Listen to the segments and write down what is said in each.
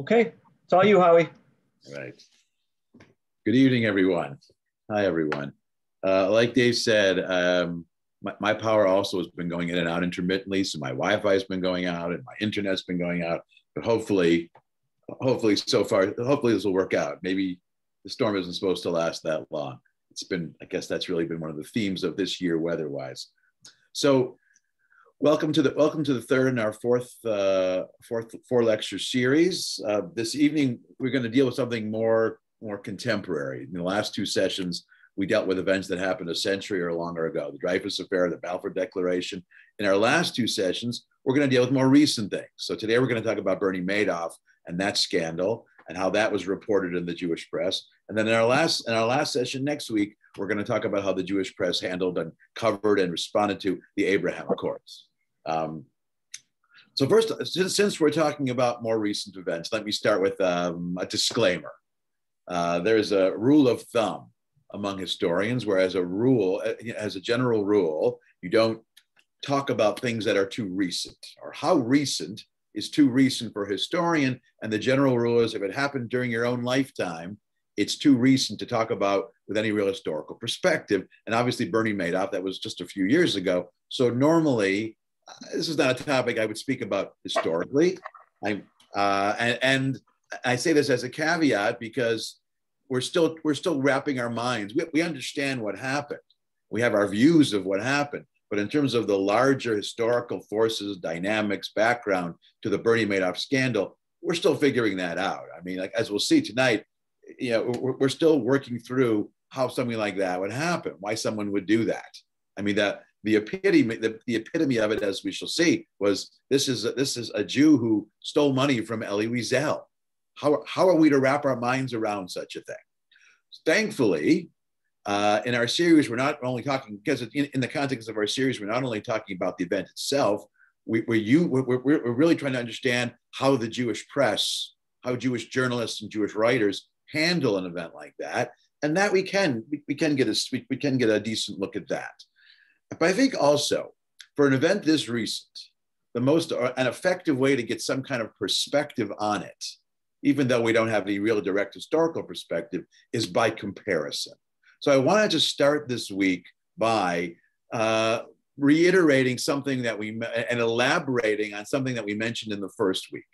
Okay, it's all you, Howie. Right. Good evening, everyone. Hi, everyone. Uh, like Dave said, um, my, my, power also has been going in and out intermittently. So my Wi-Fi has been going out and my internet's been going out. But hopefully, hopefully so far, hopefully this will work out. Maybe the storm isn't supposed to last that long. It's been, I guess that's really been one of the themes of this year weather-wise. So welcome to the welcome to the third and our fourth uh, fourth four lecture series. Uh, this evening we're going to deal with something more more contemporary. In the last two sessions, we dealt with events that happened a century or longer ago, the Dreyfus Affair, the Balfour Declaration. In our last two sessions, we're going to deal with more recent things. So today we're going to talk about Bernie Madoff and that scandal and how that was reported in the Jewish press. And then in our last in our last session next week, we're going to talk about how the Jewish press handled and covered and responded to the Abraham Accords. Um, so first, since we're talking about more recent events, let me start with um, a disclaimer. Uh, there's a rule of thumb among historians, where as a rule, uh, as a general rule, you don't talk about things that are too recent or how recent is too recent for a historian. And the general rule is if it happened during your own lifetime, it's too recent to talk about with any real historical perspective. And obviously, Bernie Madoff, that was just a few years ago. So normally, this is not a topic I would speak about historically. I'm uh, and, and I say this as a caveat because we're still we're still wrapping our minds. We, we understand what happened. We have our views of what happened, but in terms of the larger historical forces, dynamics, background to the Bernie Madoff scandal, we're still figuring that out. I mean, like as we'll see tonight, you know, we're, we're still working through how something like that would happen, why someone would do that. I mean, that the epitome, the, the epitome of it, as we shall see, was this is a, this is a Jew who stole money from Elie Wiesel. How, how are we to wrap our minds around such a thing? Thankfully, uh, in our series, we're not only talking because in, in, the context of our series, we're not only talking about the event itself. We, we're, you, we're, we're really trying to understand how the Jewish press, how Jewish journalists and Jewish writers handle an event like that, and that we can we, we can get a we, we can get a decent look at that. But I think also for an event this recent, the most an effective way to get some kind of perspective on it, even though we don't have any real direct historical perspective, is by comparison. So I wanted to start this week by uh, reiterating something that we and elaborating on something that we mentioned in the first week.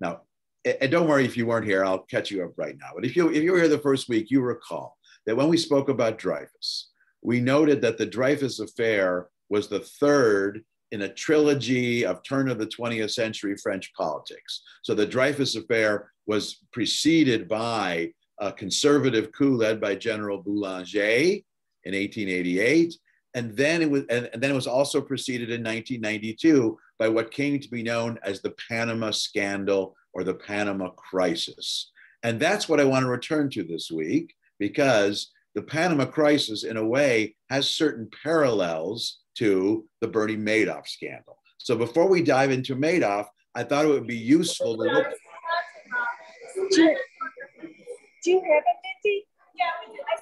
Now, and don't worry if you weren't here, I'll catch you up right now. But if you if you were here the first week, you recall that when we spoke about Dreyfus, we noted that the Dreyfus affair was the third in a trilogy of turn of the 20th century French politics. So the Dreyfus affair was preceded by a conservative coup led by General Boulanger in 1888. And then it was, and, and then it was also preceded in 1992 by what came to be known as the Panama scandal or the Panama crisis. And that's what I want to return to this week because the Panama crisis, in a way, has certain parallels to the Bernie Madoff scandal. So before we dive into Madoff, I thought it would be useful to look. Do you, do you have it, Mindy? Yeah,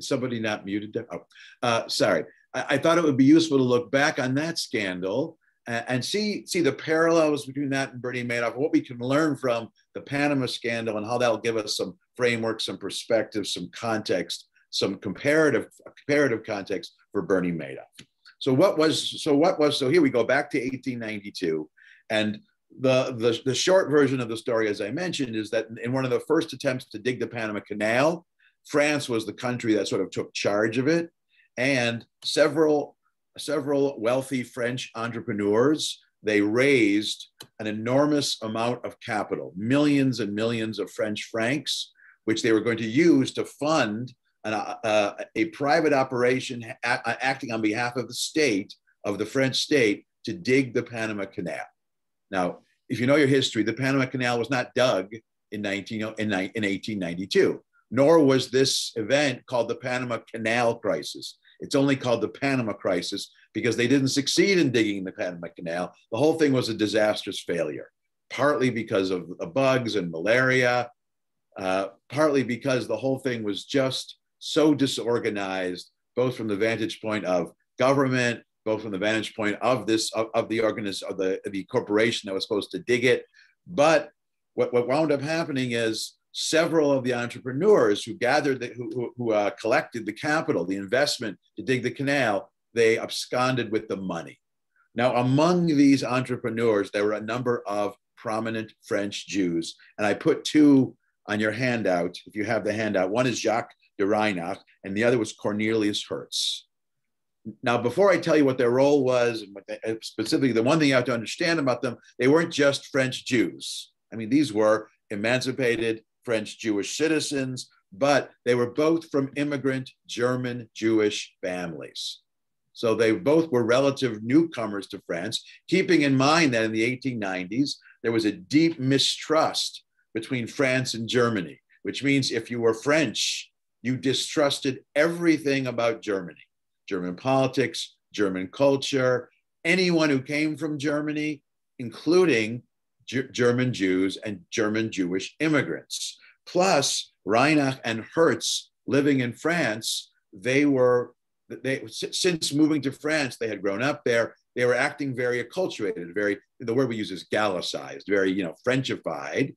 Somebody not muted? Oh, uh, sorry. I, I thought it would be useful to look back on that scandal and see see the parallels between that and Bernie Madoff, what we can learn from the Panama scandal, and how that'll give us some framework, some perspective, some context, some comparative comparative context for Bernie Madoff. So what was so what was so here we go back to 1892, and the, the the short version of the story, as I mentioned, is that in one of the first attempts to dig the Panama Canal, France was the country that sort of took charge of it, and several several wealthy French entrepreneurs. They raised an enormous amount of capital, millions and millions of French francs, which they were going to use to fund an, uh, a private operation a- acting on behalf of the state, of the French state, to dig the Panama Canal. Now, if you know your history, the Panama Canal was not dug in, 19, in, in 1892, nor was this event called the Panama Canal Crisis. It's only called the Panama Crisis because they didn't succeed in digging the Panama Canal. The whole thing was a disastrous failure, partly because of the bugs and malaria, uh, partly because the whole thing was just so disorganized, both from the vantage point of government, both from the vantage point of this of, of the organis of the the corporation that was supposed to dig it, but what, what wound up happening is several of the entrepreneurs who gathered, the, who, who, who uh, collected the capital, the investment to dig the canal, they absconded with the money. Now, among these entrepreneurs, there were a number of prominent French Jews. And I put two on your handout, if you have the handout. One is Jacques de Reinach, and the other was Cornelius Herz. Now, before I tell you what their role was, and they, uh, specifically the one thing you have to understand about them, they weren't just French Jews. I mean, these were emancipated French Jewish citizens, but they were both from immigrant German Jewish families. So they both were relative newcomers to France, keeping in mind that in the 1890s, there was a deep mistrust between France and Germany, which means if you were French, you distrusted everything about Germany German politics, German culture, anyone who came from Germany, including G- German Jews and German Jewish immigrants. Plus, Reinach and Herz living in France, they were, they, since moving to France, they had grown up there. They were acting very acculturated, very, the word we use is Gallicized, very, you know, Frenchified.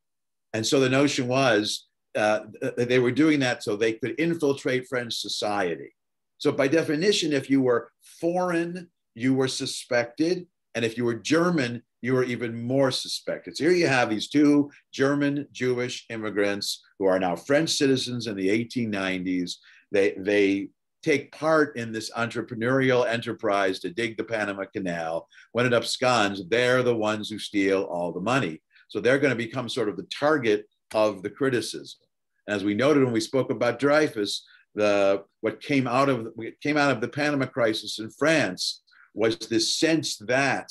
And so the notion was uh, they were doing that so they could infiltrate French society. So, by definition, if you were foreign, you were suspected. And if you were German, you were even more suspected. So here you have these two German Jewish immigrants who are now French citizens in the 1890s. They, they take part in this entrepreneurial enterprise to dig the Panama Canal. When it absconds, they're the ones who steal all the money. So they're going to become sort of the target of the criticism. As we noted when we spoke about Dreyfus, the what came out of came out of the Panama crisis in France was this sense that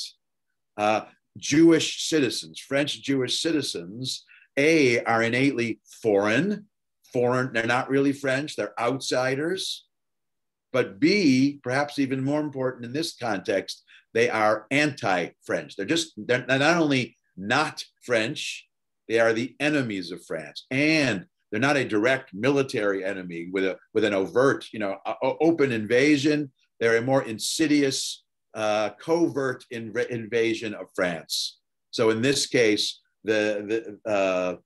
uh, Jewish citizens, French Jewish citizens, a are innately foreign, foreign. They're not really French. They're outsiders. But B, perhaps even more important in this context, they are anti-French. They're just they're not only not French, they are the enemies of France, and they're not a direct military enemy with a with an overt, you know, open invasion. They're a more insidious, uh, covert inv- invasion of France. So in this case, the the, uh,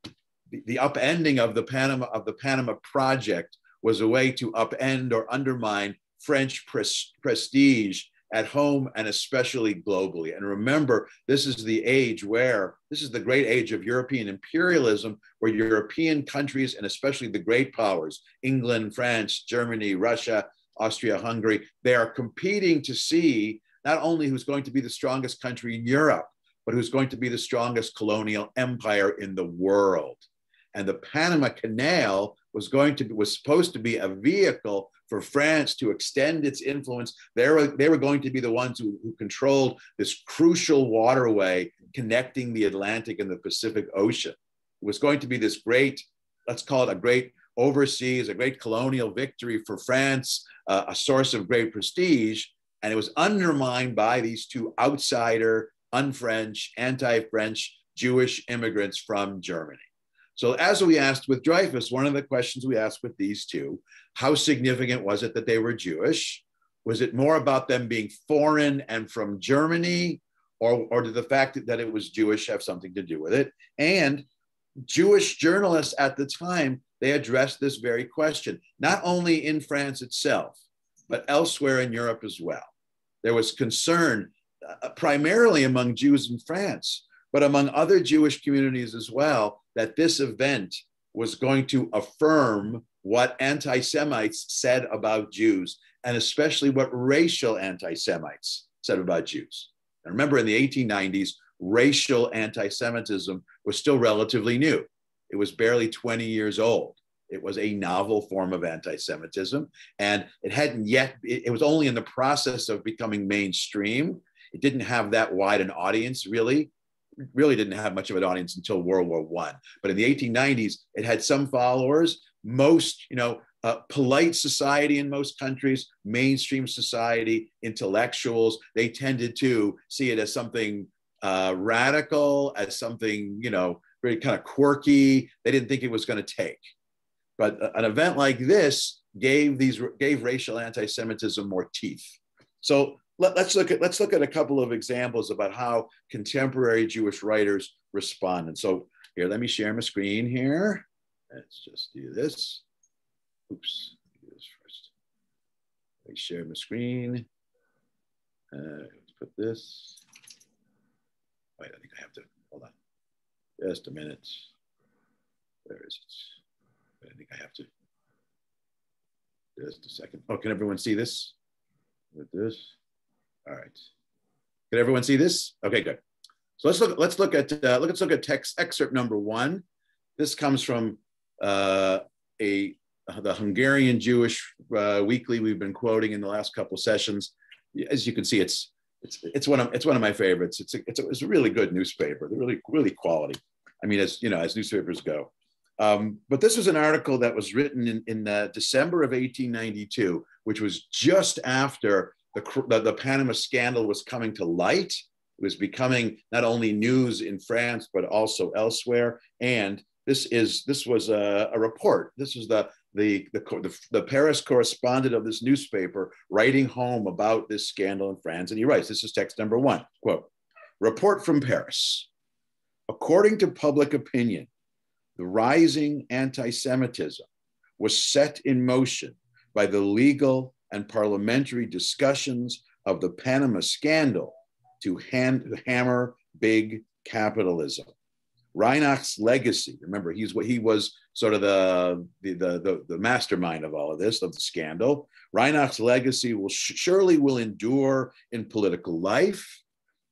the the upending of the Panama of the Panama Project was a way to upend or undermine French pres- prestige at home and especially globally. And remember, this is the age where, this is the great age of European imperialism, where European countries, and especially the great powers, England, France, Germany, Russia, Austria, Hungary, they are competing to see not only who's going to be the strongest country in Europe, but who's going to be the strongest colonial empire in the world. And the Panama Canal was going to was supposed to be a vehicle for France to extend its influence. They were, they were going to be the ones who, who controlled this crucial waterway connecting the Atlantic and the Pacific Ocean. It was going to be this great, let's call it a great overseas, a great colonial victory for France, uh, a source of great prestige. And it was undermined by these two outsider, unfrench, anti French Jewish immigrants from Germany. So, as we asked with Dreyfus, one of the questions we asked with these two how significant was it that they were Jewish? Was it more about them being foreign and from Germany? Or, or did the fact that it was Jewish have something to do with it? And Jewish journalists at the time, they addressed this very question, not only in France itself, but elsewhere in Europe as well. There was concern uh, primarily among Jews in France, but among other Jewish communities as well, that this event was going to affirm what anti Semites said about Jews, and especially what racial anti Semites said about Jews. And remember, in the 1890s, racial anti Semitism was still relatively new. It was barely 20 years old. It was a novel form of anti Semitism, and it hadn't yet, it was only in the process of becoming mainstream. It didn't have that wide an audience, really really didn't have much of an audience until World War One. But in the 1890s, it had some followers. Most, you know, uh, polite society in most countries, mainstream society, intellectuals, they tended to see it as something uh, radical, as something, you know, very kind of quirky. They didn't think it was going to take. But an event like this gave these gave racial anti-Semitism more teeth. So let, us look at let's look at a couple of examples about how contemporary Jewish writers respond. And so Here, let me share my screen here. Let's just do this. Oops, do this first. Let me share my screen. Uh, let's put this. Wait, I think I have to, hold on. Just a minute. Where is it? I think I have to. Just a second. Oh, can everyone see this? With this? All right. Can everyone see this? Okay, good. So let's look. Let's look at. Uh, let's look at text excerpt number one. This comes from uh, a the Hungarian Jewish uh, Weekly. We've been quoting in the last couple sessions. As you can see, it's it's it's one of it's one of my favorites. It's a, it's a, it's a really good newspaper. They're really really quality. I mean, as you know, as newspapers go. Um, but this was an article that was written in, in uh, December of 1892, which was just after the, the, the Panama scandal was coming to light. It was becoming not only news in France, but also elsewhere. And this is this was a, a report. This was the, the, the, the, Paris correspondent of this newspaper writing home about this scandal in France. And he writes, this is text number one, quote, report from Paris. According to public opinion, the rising anti Semitism was set in motion by the legal and parliamentary discussions of the Panama scandal to hand, hammer big capitalism. Reinach's legacy, remember, he's what he was sort of the, the, the, the, mastermind of all of this, of the scandal. Reinach's legacy will surely will endure in political life,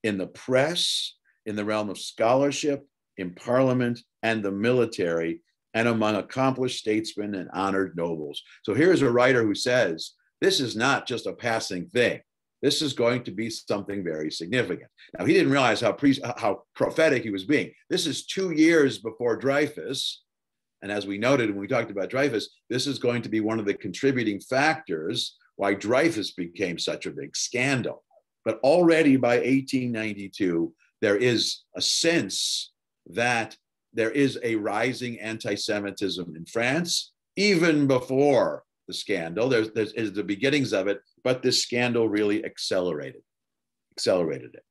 in the press, in the realm of scholarship, in parliament and the military, and among accomplished statesmen and honored nobles. So here's a writer who says, this is not just a passing thing. This is going to be something very significant. Now, he didn't realize how, pre- how prophetic he was being. This is two years before Dreyfus. And as we noted when we talked about Dreyfus, this is going to be one of the contributing factors why Dreyfus became such a big scandal. But already by 1892, there is a sense that there is a rising anti Semitism in France, even before the scandal. There's, there's is the beginnings of it, but this scandal really accelerated, accelerated it.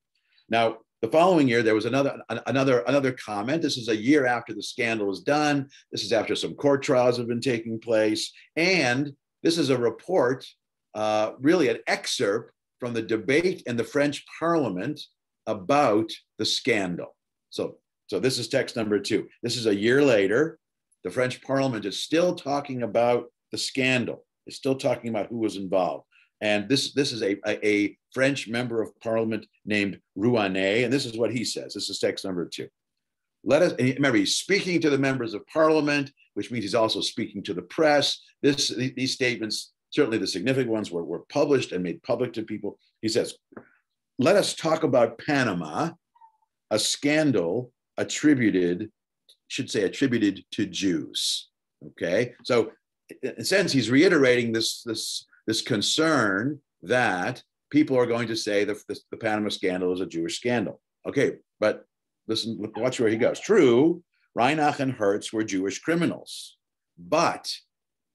Now, the following year, there was another another another comment. This is a year after the scandal is done. This is after some court trials have been taking place, and this is a report, uh, really an excerpt from the debate in the French Parliament about the scandal. So, so this is text number two. This is a year later. The French Parliament is still talking about the scandal. is still talking about who was involved. And this, this is a, a, a French member of parliament named Rouanet, and this is what he says. This is text number two. Let us remember he's speaking to the members of parliament, which means he's also speaking to the press. This these statements, certainly the significant ones, were, were published and made public to people. He says, "Let us talk about Panama, a scandal attributed, should say attributed to Jews." Okay, so in a sense, he's reiterating this, this, this concern that people are going to say the, the, the Panama scandal is a Jewish scandal. Okay, but listen, look, watch where he goes. True, Reinach and Herz were Jewish criminals, but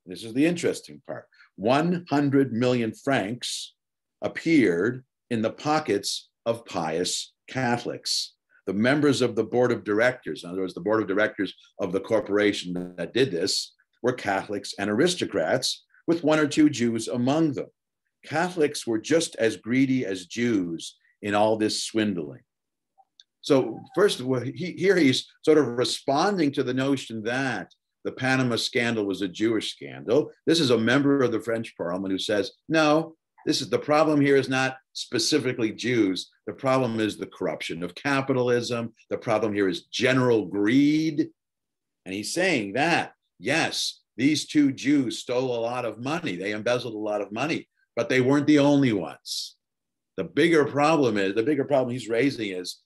this is the interesting part 100 million francs appeared in the pockets of pious Catholics. The members of the board of directors, in other words, the board of directors of the corporation that did this, were Catholics and aristocrats, with one or two Jews among them. Catholics were just as greedy as Jews in all this swindling. So, first of all, he, here he's sort of responding to the notion that the Panama scandal was a Jewish scandal. This is a member of the French parliament who says, no, this is the problem here is not specifically Jews. The problem is the corruption of capitalism. The problem here is general greed. And he's saying that yes, these two Jews stole a lot of money, they embezzled a lot of money, but they weren't the only ones. The bigger problem is the bigger problem he's raising is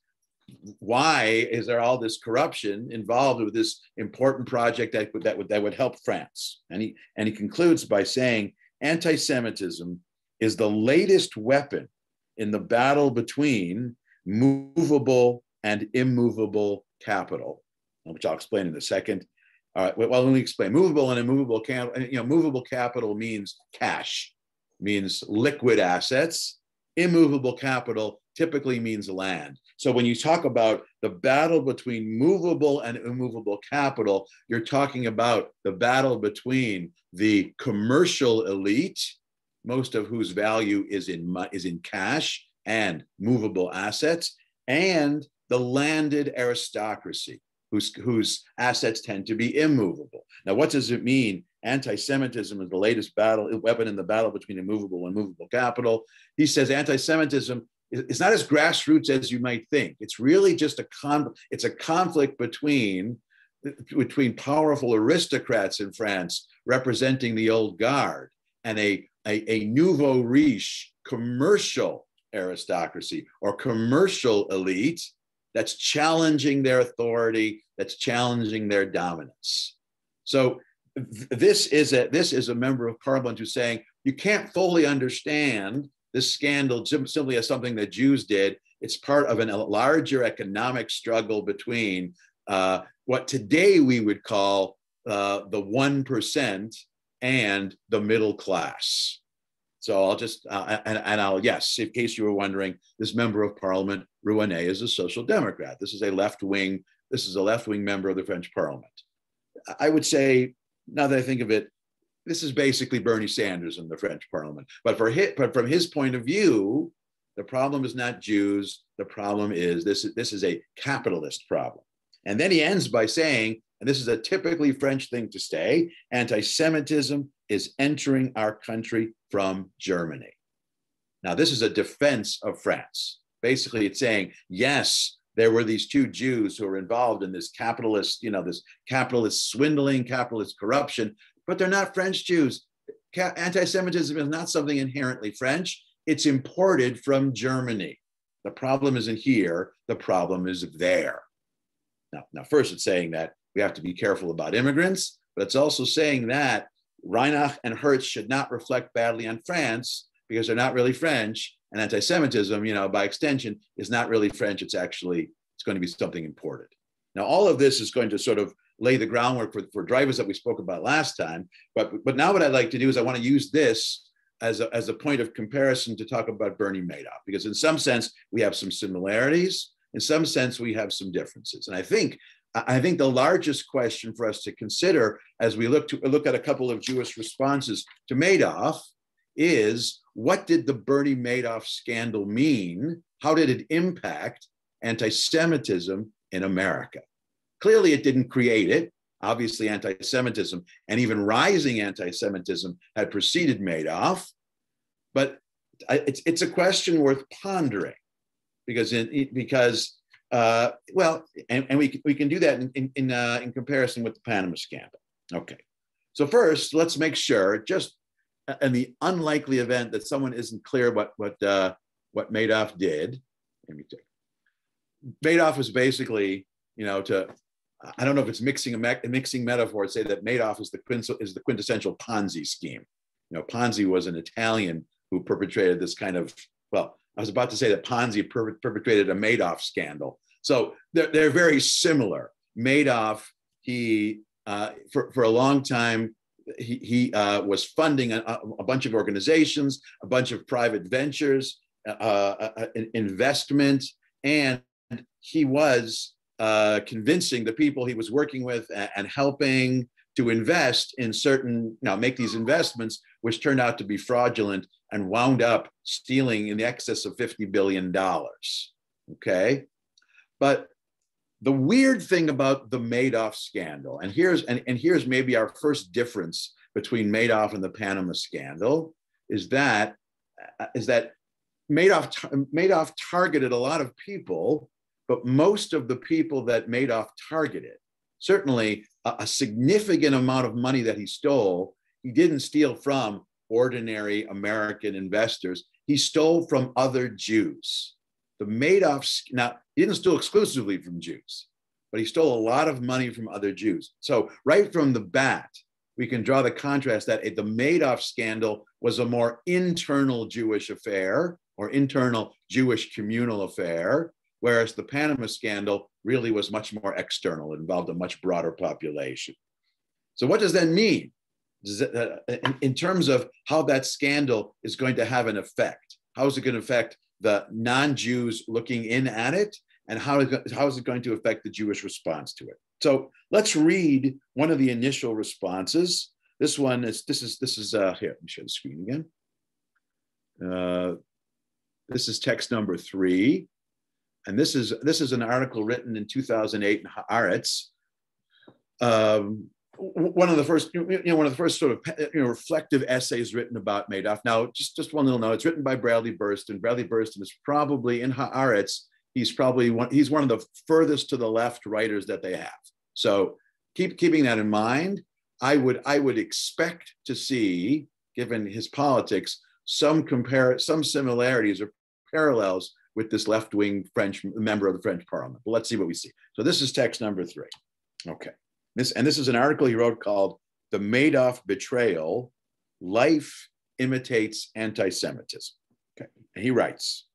why is there all this corruption involved with this important project that would, that would, that would help France? And he, and he concludes by saying anti Semitism is the latest weapon in the battle between movable and immovable capital, which I'll explain in a second. Uh, All right. Well, let me explain. Movable and immovable capital. You know, movable capital means cash, means liquid assets. Immovable capital typically means land. So when you talk about the battle between movable and immovable capital, you're talking about the battle between the commercial elite, most of whose value is in, is in cash and movable assets, and the landed aristocracy, whose, whose assets tend to be immovable. Now, what does it mean? Anti Semitism is the latest battle weapon in the battle between immovable and movable capital. He says anti Semitism is not as grassroots as you might think. It's really just a con. It's a conflict between between powerful aristocrats in France representing the old guard and a, a, a nouveau riche commercial aristocracy or commercial elite that's challenging their authority, that's challenging their dominance. So this is a this is a member of parliament who's saying you can't fully understand this scandal simply as something that Jews did. It's part of a larger economic struggle between uh, what today we would call uh, the 1% and the middle class. So I'll just, uh, and, and, I'll, yes, in case you were wondering, this member of parliament, Rouanet, is a social democrat. This is a left wing, this is a left wing member of the French parliament. I would say, now that I think of it, this is basically Bernie Sanders in the French parliament. But for his, but from his point of view, the problem is not Jews. The problem is this, this is a capitalist problem. And then he ends by saying, and this is a typically French thing to say, anti-Semitism is entering our country from Germany. Now, this is a defense of France. Basically, it's saying, yes, there were these two Jews who were involved in this capitalist, you know, this capitalist swindling, capitalist corruption, but they're not French Jews. Anti Semitism is not something inherently French, it's imported from Germany. The problem isn't here, the problem is there. Now, now, first, it's saying that we have to be careful about immigrants, but it's also saying that Reinach and Herz should not reflect badly on France because they're not really French. And anti-Semitism, you know, by extension, is not really French. It's actually it's going to be something imported. Now, all of this is going to sort of lay the groundwork for, for Dreyfus that we spoke about last time. But, but now what I'd like to do is I want to use this as a, as a point of comparison to talk about Bernie Madoff, because in some sense, we have some similarities. In some sense, we have some differences. And I think I think the largest question for us to consider as we look to look at a couple of Jewish responses to Madoff is what did the Bernie Madoff scandal mean? How did it impact anti-Semitism in America? Clearly, it didn't create it. Obviously, anti Semitism and even rising anti Semitism had preceded Madoff. But uh, it's, it's a question worth pondering because, in, because uh, well, and, and we, we can do that in, in, in, uh, in comparison with the Panama scandal. Okay. So, first, let's make sure, just in the unlikely event that someone isn't clear what, what, uh, what Madoff did, let me take. Madoff was basically, you know, to I don't know if it's mixing a mixing metaphor say that Madoff is the is the quintessential Ponzi scheme. You know, Ponzi was an Italian who perpetrated this kind of well, I was about to say that Ponzi per- perpetrated a Madoff scandal. So they're, they're very similar. Madoff, he uh, for for a long time he, he uh, was funding a, a, bunch of organizations, a bunch of private ventures, uh, uh, uh investment, and he was uh, convincing the people he was working with and, helping to invest in certain, now make these investments, which turned out to be fraudulent and wound up stealing in the excess of $50 billion. Okay. But the weird thing about the Madoff scandal, and here's and, and here's maybe our first difference between Madoff and the Panama scandal, is that uh, is that Madoff Madoff targeted a lot of people but most of the people that Madoff targeted, certainly a, a significant amount of money that he stole, he didn't steal from ordinary American investors. He stole from other Jews. The Madoff, now, he didn't steal exclusively from Jews, but he stole a lot of money from other Jews. So, right from the bat, we can draw the contrast that the Madoff scandal was a more internal Jewish affair or internal Jewish communal affair, whereas the Panama scandal really was much more external, it involved a much broader population. So, what does that mean uh, in, in terms of how that scandal is going to have an effect? How is it going to affect the non-Jews looking in at it, and how is, how is it going to affect the Jewish response to it? So let's read one of the initial responses. This one is this is this is uh, here. Let me show the screen again. Uh, this is text number three, and this is this is an article written in 2008 in Haaretz. Um, one of the first, you know, one of the first sort of eh, you know reflective essays written about Madoff. Now, just just one little note: it's written by Bradley Burston. Bradley Burston is probably in Haaretz. He's probably one. He's one of the furthest to the left writers that they have. So keep keeping that in mind. I would I would expect to see, given his politics, some compare some similarities or parallels with this left-wing French member of the French Parliament. But let's see what we see. So this is text number three. Okay. This and this is an article he wrote called "The Madoff Betrayal: Life Imitates Anti-Semitism." Okay. And he writes,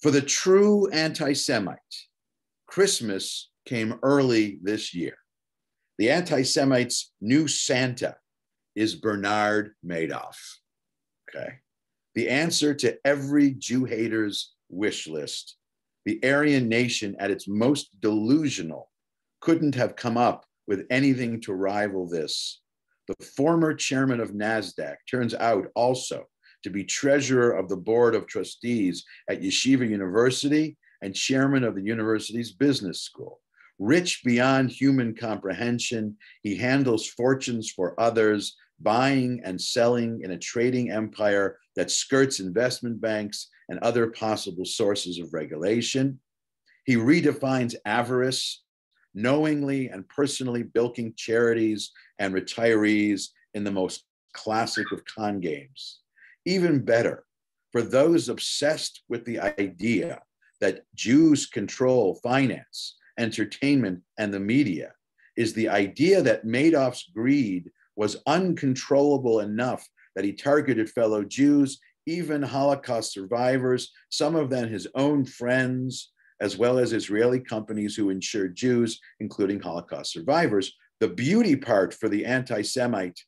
"For the true anti-Semite, Christmas came early this year. The anti Semites' new Santa is Bernard Madoff. Okay. The answer to every Jew hater's wish list, the Aryan nation at its most delusional couldn't have come up with anything to rival this. The former chairman of NASDAQ turns out also to be treasurer of the board of trustees at Yeshiva University and chairman of the university's business school. Rich beyond human comprehension, he handles fortunes for others, buying and selling in a trading empire that skirts investment banks and other possible sources of regulation. He redefines avarice, knowingly and personally bilking charities and retirees in the most classic of con games. Even better, for those obsessed with the idea that Jews control finance entertainment, and the media is the idea that Madoff's greed was uncontrollable enough that he targeted fellow Jews, even Holocaust survivors, some of them his own friends, as well as Israeli companies who insured Jews, including Holocaust survivors. The beauty part for the anti Semite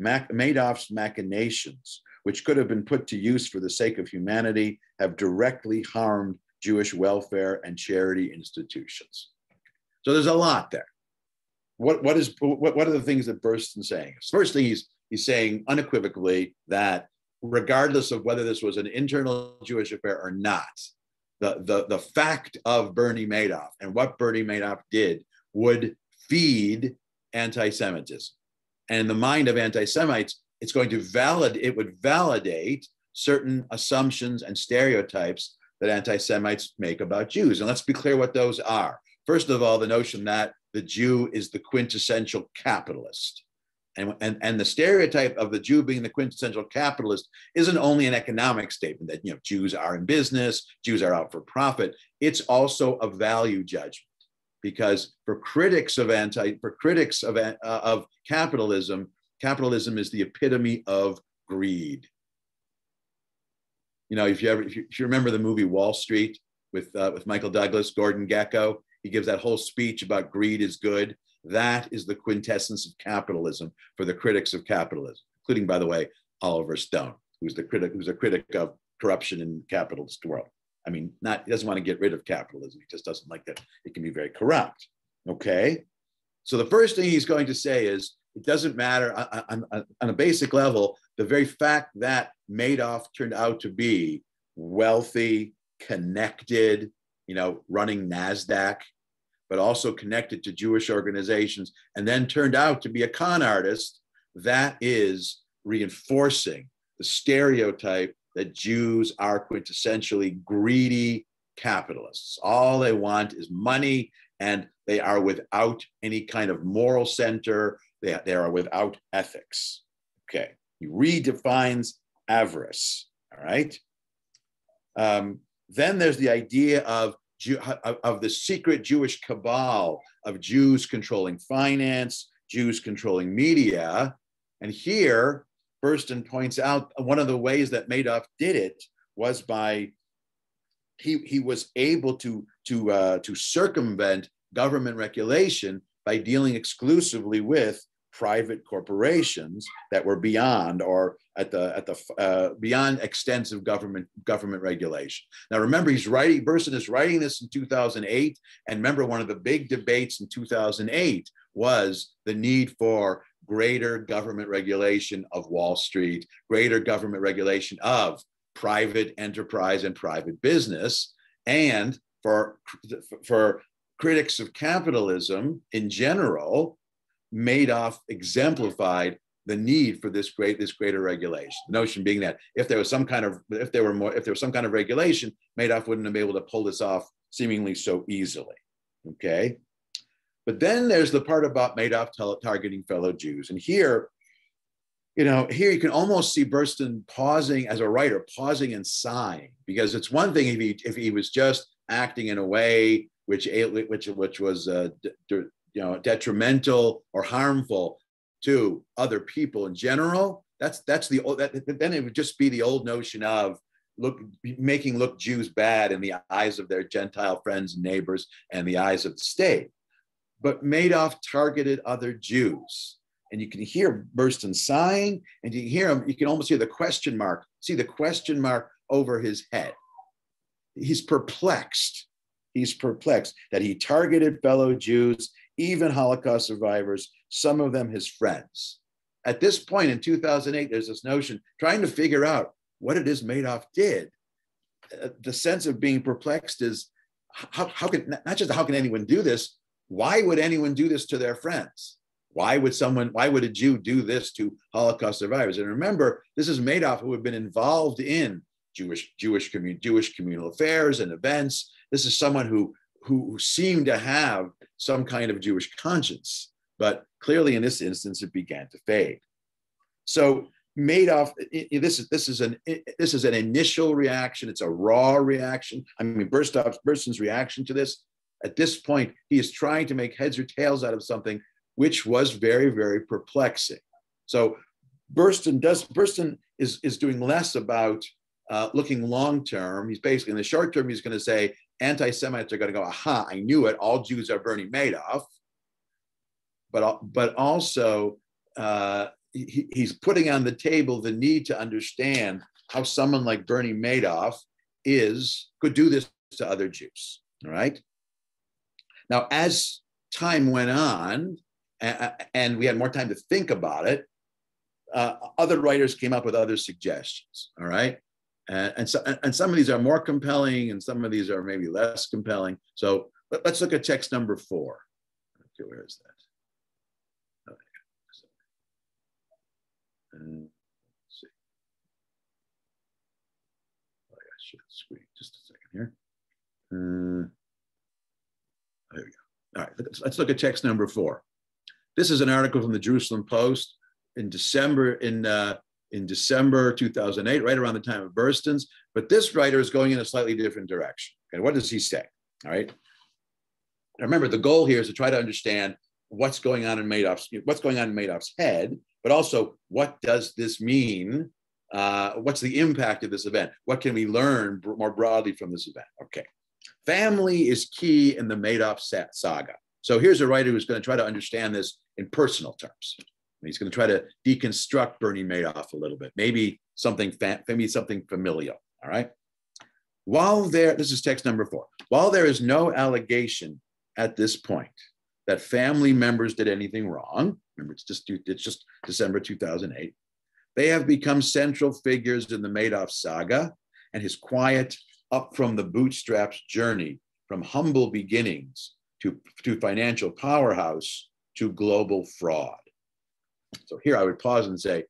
Madoff's machinations, which could have been put to use for the sake of humanity, have directly harmed Jewish welfare and charity institutions. So there's a lot there. What, what, is, what, what are the things that Burston saying? First thing he's, he's saying unequivocally that regardless of whether this was an internal Jewish affair or not, the, the, the fact of Bernie Madoff and what Bernie Madoff did would feed anti-Semitism. And in the mind of anti-Semites, it's going to validate, it would validate certain assumptions and stereotypes that anti Semites make about Jews. And let's be clear what those are. First of all, the notion that the Jew is the quintessential capitalist. And, and, and the stereotype of the Jew being the quintessential capitalist isn't only an economic statement that you know Jews are in business, Jews are out for profit. It's also a value judgment, because for critics of anti, for critics of, uh, of capitalism, capitalism is the epitome of greed you know, if you ever, if you, if you remember the movie Wall Street with uh, with Michael Douglas, Gordon Gekko, he gives that whole speech about greed is good. That is the quintessence of capitalism for the critics of capitalism, including, by the way, Oliver Stone, who's the critic, who's a critic of corruption in the capitalist world. I mean, not he doesn't want to get rid of capitalism. He just doesn't like that it can be very corrupt. Okay, so the first thing he's going to say is it doesn't matter uh, uh, on, on, on a basic level. The very fact that Madoff turned out to be wealthy, connected, you know, running NASDAQ, but also connected to Jewish organizations, and then turned out to be a con artist, that is reinforcing the stereotype that Jews are quintessentially greedy capitalists. All they want is money, and they are without any kind of moral center they, they are without ethics. Okay. He redefines avarice. All right. Um, then there's the idea of, of, of the secret Jewish cabal of Jews controlling finance, Jews controlling media. And here, Burston points out one of the ways that Madoff did it was by he, he was able to, to, uh, to circumvent government regulation by dealing exclusively with private corporations that were beyond or at the at the uh, beyond extensive government government regulation. Now remember, he's writing. Burston is writing this in 2008, and remember one of the big debates in 2008 was the need for greater government regulation of Wall Street, greater government regulation of private enterprise and private business, and for for critics of capitalism in general Madoff exemplified the need for this great this greater regulation. The notion being that if there was some kind of if there were more if there was some kind of regulation, Madoff wouldn't have been able to pull this off seemingly so easily. Okay. But then there's the part about Madoff targeting fellow Jews. And here, you know, here you can almost see Burston pausing as a writer, pausing and sighing, because it's one thing if he if he was just acting in a way which which which was uh, you know detrimental or harmful to other people in general that's that's the that, then it would just be the old notion of look making look jews bad in the eyes of their gentile friends and neighbors and the eyes of the state but madoff targeted other jews. And you can hear burston sighing and you hear him you can almost hear the question mark see the question mark over his head. He's perplexed. He's perplexed that he targeted fellow jews even Holocaust survivors, some of them his friends. At this point in 2008, there's this notion trying to figure out what it is Madoff did. Uh, the sense of being perplexed is how, how can, not just how can anyone do this, why would anyone do this to their friends? Why would someone, why would a Jew do this to Holocaust survivors? And remember, this is Madoff who had been involved in Jewish, Jewish, commun, Jewish communal affairs and events. This is someone who who seemed to have some kind of Jewish conscience, but clearly in this instance it began to fade. So Madoff, this is this is an this is an initial reaction. It's a raw reaction. I mean, Burstoff's Burston's reaction to this. At this point, he is trying to make heads or tails out of something which was very very perplexing. So Burston does Burston is is doing less about uh, looking long term. He's basically in the short term. He's going to say anti Semites are going to go, aha, I knew it. All Jews are Bernie Madoff. But, but also, uh, he, he's putting on the table the need to understand how someone like Bernie Madoff is could do this to other Jews. All right. Now, as time went on, and we had more time to think about it, uh, other writers came up with other suggestions. All right. And, and, so, and some of these are more compelling and some of these are maybe less compelling. So let, us look at text number four. Okay, where is that? Okay. Uh, let's see. Oh, I screen. Just a second here. Uh, there we go. All right, let's, let's look at text number four. This is an article from the Jerusalem Post in December in uh, in December 2008, right around the time of Burston's. But this writer is going in a slightly different direction. And what does he say? All right. Remember, the goal here is to try to understand what's going on in Madoff's what's going on in Madoff's head, but also what does this mean? Uh, what's the impact of this event? What can we learn more broadly from this event? Okay. Family is key in the Madoff saga. So here's a writer who's going to try to understand this in personal terms. He's going to try to deconstruct Bernie Madoff a little bit, maybe something, maybe something familial. All right. While there, this is text number four. While there is no allegation at this point that family members did anything wrong, remember it's just it's just December 2008. They have become central figures in the Madoff saga and his quiet up from the bootstraps journey from humble beginnings to, to financial powerhouse to global fraud. So here I would pause and say,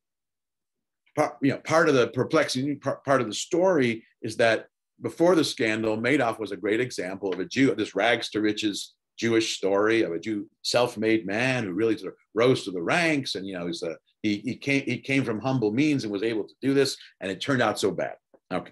part, you know, part of the perplexing part, part of the story is that before the scandal, Madoff was a great example of a Jew, this rags to riches Jewish story of a Jew self-made man who really sort of rose to the ranks, and you know, he's a, he, he came he came from humble means and was able to do this, and it turned out so bad. Okay,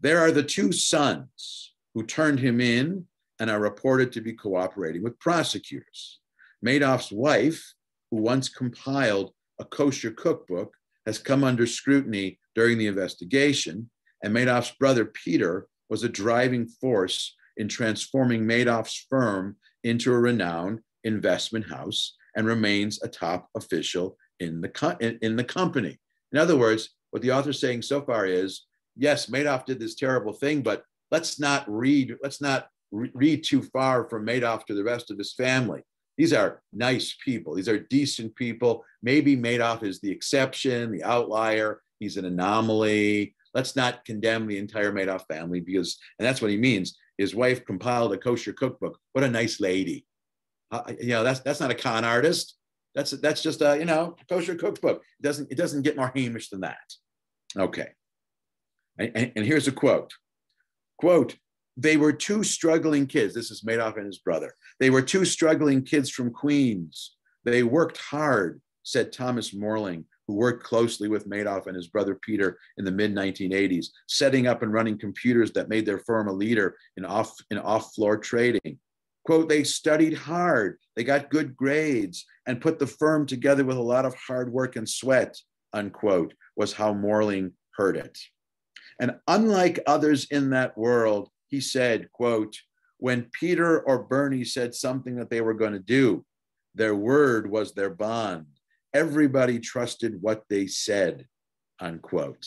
there are the two sons who turned him in and are reported to be cooperating with prosecutors. Madoff's wife who once compiled a kosher cookbook, has come under scrutiny during the investigation, and Madoff's brother Peter was a driving force in transforming Madoff's firm into a renowned investment house and remains a top official in the, co- in, the company. In other words, what the author's saying so far is yes, Madoff did this terrible thing, but let's not read, let's not re- read too far from Madoff to the rest of his family. These are nice people. These are decent people. Maybe Madoff is the exception, the outlier. He's an anomaly. Let's not condemn the entire Madoff family because, and that's what he means. His wife compiled a kosher cookbook. What a nice lady. Uh, you know, that's that's not a con artist. That's that's just a you know kosher cookbook. It doesn't it doesn't get more haimish than that. Okay. And, and, and here's a quote. Quote, they were two struggling kids. This is Madoff and his brother. They were two struggling kids from Queens. They worked hard, said Thomas Morling, who worked closely with Madoff and his brother Peter in the mid 1980s, setting up and running computers that made their firm a leader in off, in off floor trading. Quote, they studied hard, they got good grades, and put the firm together with a lot of hard work and sweat, unquote, was how Morling heard it. And unlike others in that world, he said, quote, when Peter or Bernie said something that they were going to do, their word was their bond. Everybody trusted what they said, unquote.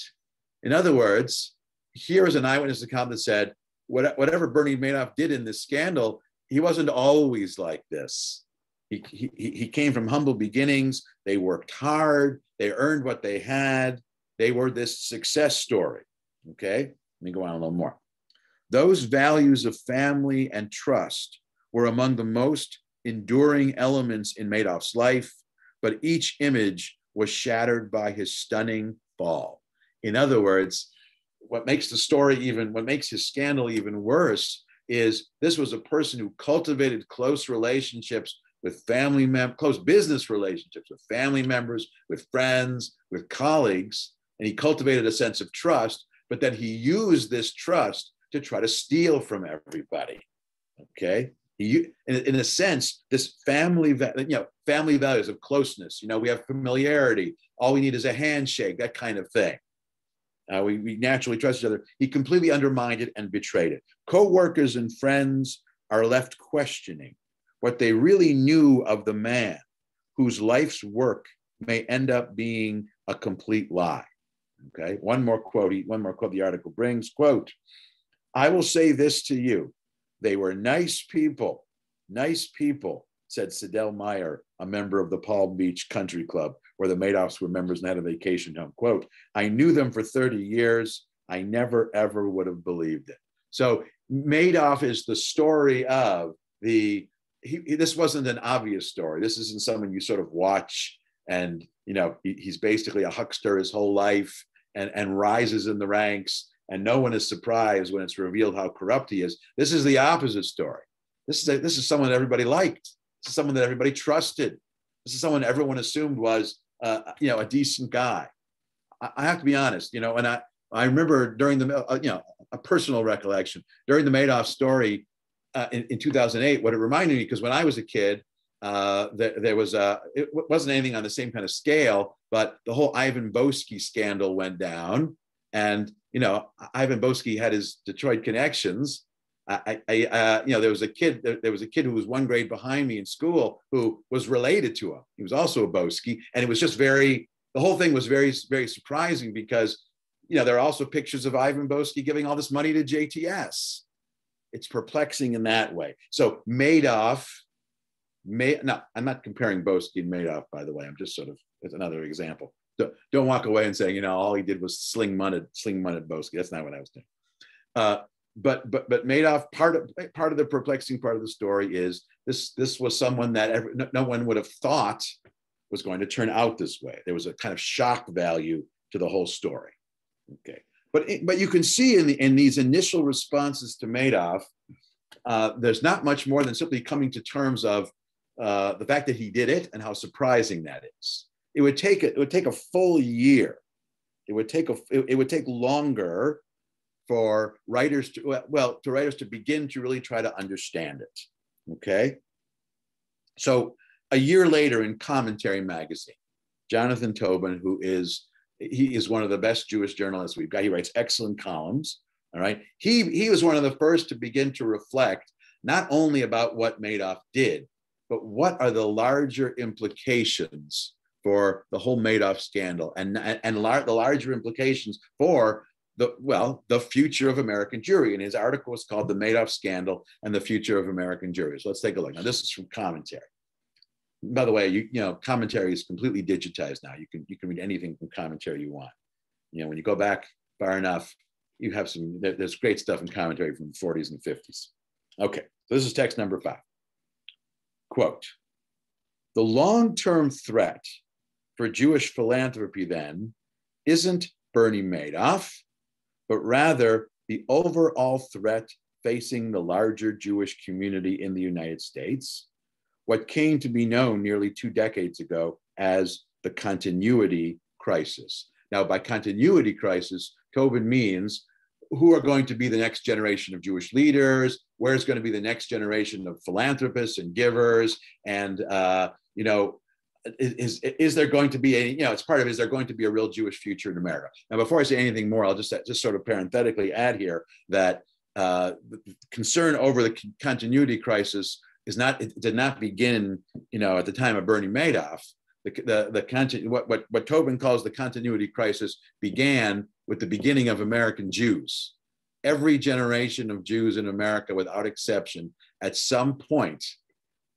In other words, here is an eyewitness account that said, whatever Bernie Madoff did in this scandal, he wasn't always like this. He, he, he came from humble beginnings. They worked hard. They earned what they had. They were this success story. Okay, let me go on a little more. Those values of family and trust were among the most enduring elements in Madoff's life, but each image was shattered by his stunning fall. In other words, what makes the story even, what makes his scandal even worse is this was a person who cultivated close relationships with family members, close business relationships with family members, with friends, with colleagues, and he cultivated a sense of trust, but then he used this trust to try to steal from everybody. Okay. He, in, in a sense, this family, you know, family values of closeness. You know, we have familiarity. All we need is a handshake, that kind of thing. Uh, we, we naturally trust each other. He completely undermined it and betrayed it. Co-workers and friends are left questioning what they really knew of the man whose life's work may end up being a complete lie. Okay, one more quote, one more quote the article brings, quote, I will say this to you. They were nice people, nice people, said Sidel Meyer, a member of the Palm Beach Country Club, where the Madoffs were members and had a vacation home. Quote, I knew them for 30 years. I never, ever would have believed it. So Madoff is the story of the, he, this wasn't an obvious story. This isn't someone you sort of watch and, you know, he, he's basically a huckster his whole life and, and rises in the ranks and no one is surprised when it's revealed how corrupt he is. This is the opposite story. This is a, this is someone everybody liked. This is someone that everybody trusted. This is someone everyone assumed was uh, you know a decent guy. I, I, have to be honest, you know, and I I remember during the uh, you know a personal recollection during the Madoff story uh, in, in 2008. What it reminded me because when I was a kid, uh, there, there, was a it wasn't anything on the same kind of scale, but the whole Ivan Boesky scandal went down, and you know, Ivan Boesky had his Detroit connections. I, I uh, you know, there was a kid, there, there, was a kid who was one grade behind me in school who was related to him. He was also a Boesky, and it was just very, the whole thing was very, very surprising because, you know, there are also pictures of Ivan Boesky giving all this money to JTS. It's perplexing in that way. So Madoff, May, no, I'm not comparing Boesky and Madoff, by the way. I'm just sort of, it's another example don't, don't walk away and say, you know, all he did was sling money, sling money at Boesky. That's not what I was doing. Uh, but but but Madoff part of part of the perplexing part of the story is this this was someone that every, no, no one would have thought was going to turn out this way. There was a kind of shock value to the whole story. Okay, but but you can see in the in these initial responses to Madoff, uh, there's not much more than simply coming to terms of uh, the fact that he did it and how surprising that is it would take a, it would take a full year. It would take a it, it would take longer for writers to well to writers to begin to really try to understand it. Okay, so a year later in Commentary magazine, Jonathan Tobin, who is he is one of the best Jewish journalists we've got. He writes excellent columns. All right, he he was one of the first to begin to reflect not only about what Madoff did, but what are the larger implications for the whole Madoff scandal and, and, lar- the larger implications for the well the future of American Jewry. And his article was called "The Madoff Scandal and the Future of American Jewry." So let's take a look. Now this is from commentary. By the way, you, you know commentary is completely digitized now. You can you can read anything from commentary you want. You know when you go back far enough, you have some. There's great stuff in commentary from the 40s and 50s. Okay, so this is text number five. Quote: The long-term threat for Jewish philanthropy then isn't Bernie Madoff but rather the overall threat facing the larger Jewish community in the United States, what came to be known nearly two decades ago as the continuity crisis. Now, by continuity crisis, Tobin means who are going to be the next generation of Jewish leaders, where's going to be the next generation of philanthropists and givers, and uh, you know is, is there going to be a you know it's part of is there going to be a real Jewish future in America? Now, before I say anything more, I'll just just sort of parenthetically add here that uh, concern over the continuity crisis is not it did not begin you know at the time of Bernie Madoff. The the, the what, what what Tobin calls the continuity crisis began with the beginning of American Jews. Every generation of Jews in America, without exception, at some point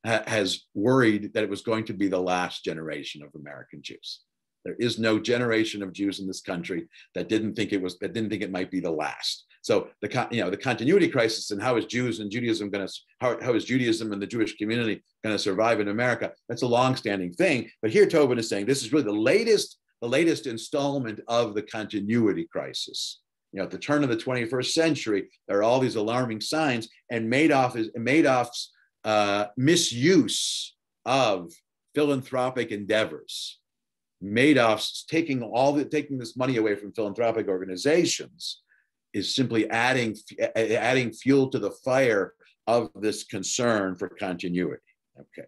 ha- has worried that it was going to be the last generation of American Jews. There is no generation of Jews in this country that didn't think it was that didn't think it might be the last. So the you know the continuity crisis and how is Jews and Judaism going to how, how is Judaism and the Jewish community going to survive in America? That's a long-standing thing. But here Tobin is saying this is really the latest the latest installment of the continuity crisis. You know, at the turn of the 21st century, there are all these alarming signs, and Madoff is Madoff's uh, misuse of philanthropic endeavors. Madoff's taking all the taking this money away from philanthropic organizations is simply adding adding fuel to the fire of this concern for continuity. Okay.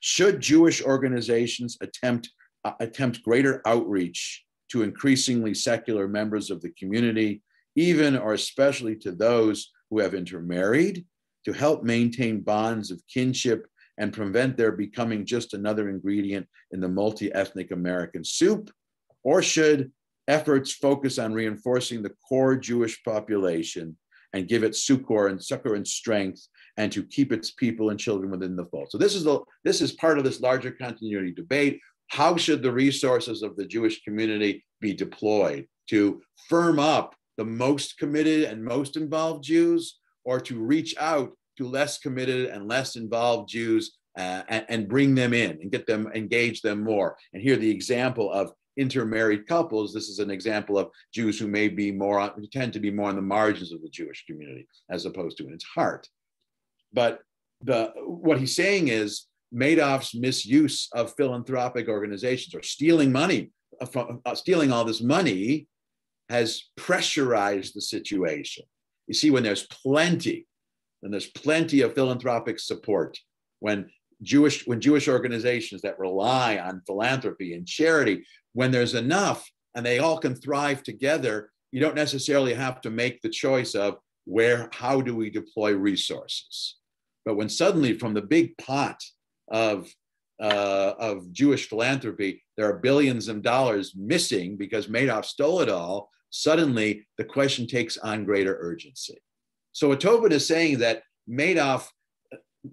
Should Jewish organizations attempt uh, attempt greater outreach to increasingly secular members of the community, even or especially to those who have intermarried to help maintain bonds of kinship and prevent their becoming just another ingredient in the multi ethnic American soup? Or should efforts focus on reinforcing the core Jewish population and give it succor and succor and strength and to keep its people and children within the fold? So this is the this is part of this larger continuity debate. How should the resources of the Jewish community be deployed to firm up the most committed and most involved Jews or to reach out to less committed and less involved Jews uh, and, and, bring them in and get them, engage them more. And here the example of intermarried couples, this is an example of Jews who may be more, who tend to be more on the margins of the Jewish community as opposed to in its heart. But the, what he's saying is Madoff's misuse of philanthropic organizations or stealing money, uh, from, uh, stealing all this money has pressurized the situation. You see, when there's plenty, when there's plenty of philanthropic support, when Jewish when Jewish organizations that rely on philanthropy and charity, when there's enough and they all can thrive together, you don't necessarily have to make the choice of where how do we deploy resources. But when suddenly from the big pot of uh, of Jewish philanthropy, there are billions of dollars missing because Madoff stole it all suddenly the question takes on greater urgency. So Tobin is saying that Madoff,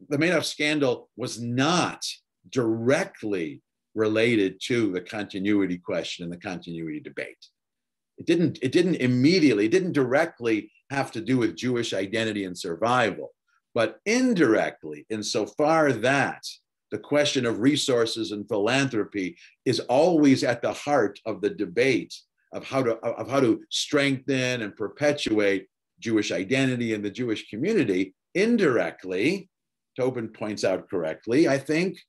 the Madoff scandal was not directly related to the continuity question and the continuity debate. It didn't, it didn't immediately, it didn't directly have to do with Jewish identity and survival, but indirectly, insofar that the question of resources and philanthropy is always at the heart of the debate of how to of how to strengthen and perpetuate Jewish identity in the Jewish community indirectly. Tobin points out correctly, I think,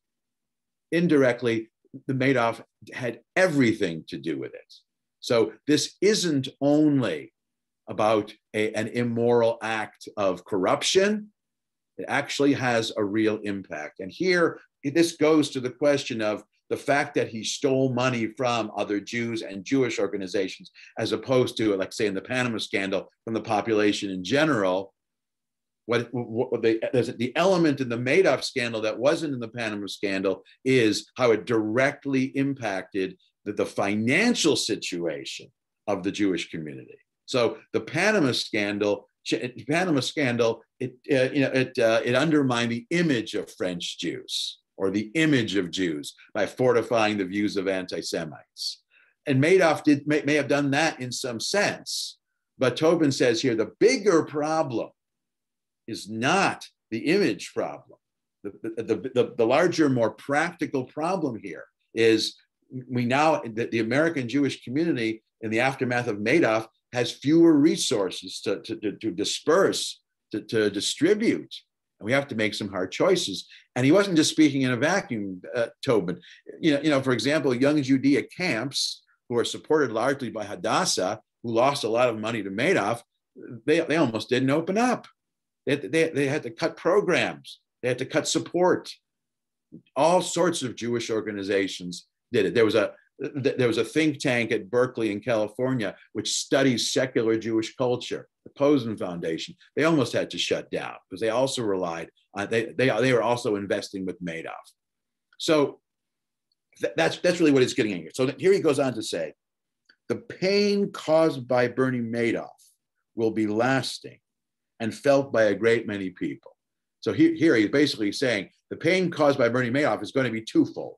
indirectly, the Madoff had everything to do with it. So this isn't only about a, an immoral act of corruption. It actually has a real impact. And here, this goes to the question of the fact that he stole money from other Jews and Jewish organizations, as opposed to, like, say, in the Panama scandal, from the population in general, what, what they, the element in the Madoff scandal that wasn't in the Panama scandal is how it directly impacted the, the financial situation of the Jewish community. So the Panama scandal, Panama scandal, it uh, you know it uh, it undermined the image of French Jews or the image of Jews by fortifying the views of anti-Semites. And Madoff did may, may have done that in some sense, but Tobin says here the bigger problem is not the image problem. The, the, the, the, larger, more practical problem here is we now, the, the American Jewish community in the aftermath of Madoff has fewer resources to, to, to, to disperse, to, to distribute. And we have to make some hard choices. And he wasn't just speaking in a vacuum, uh, Tobin. You know, you know, for example, Young Judaea camps who are supported largely by Hadassah, who lost a lot of money to Madoff, they, they almost didn't open up. They, they, they had to cut programs. They had to cut support. All sorts of Jewish organizations did it. There was a there was a think tank at Berkeley in California which studies secular Jewish culture, the Posen Foundation. They almost had to shut down because they also relied on they they, they were also investing with Madoff. So th- that's that's really what it's getting at here. So here he goes on to say, the pain caused by Bernie Madoff will be lasting and felt by a great many people. So he, here he's basically saying the pain caused by Bernie Madoff is going to be twofold.